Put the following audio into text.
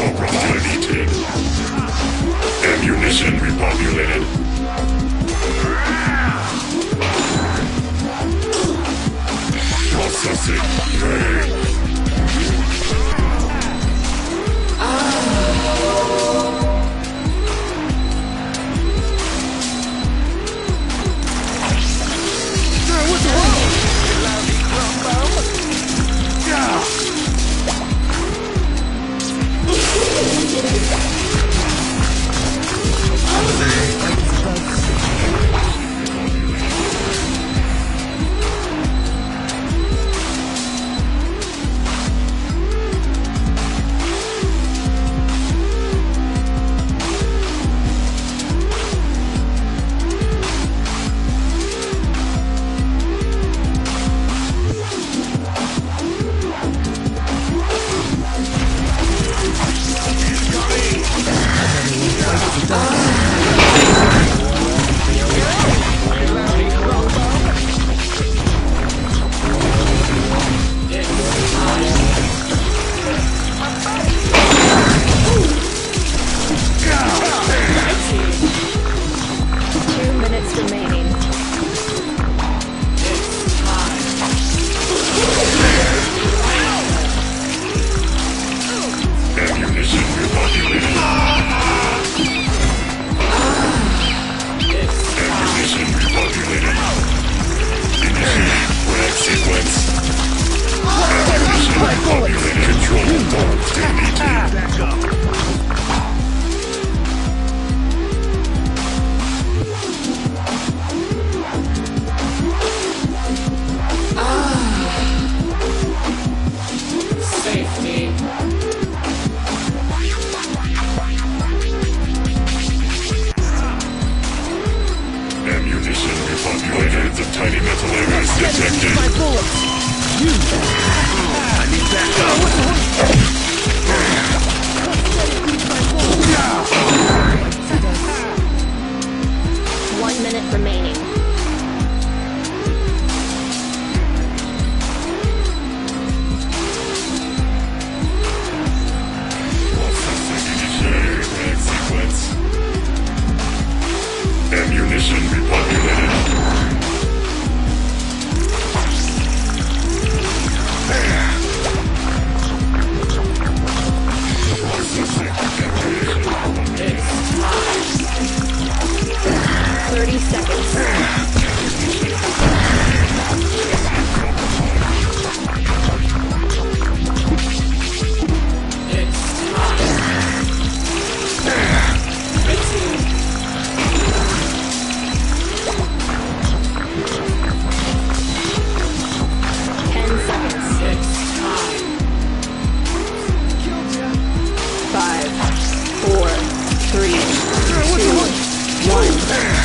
Cobra 9010. Ammunition repopulated. Processing. Ammunition repopulated. The tiny metal errors detected. My bullets. One minute remaining. One.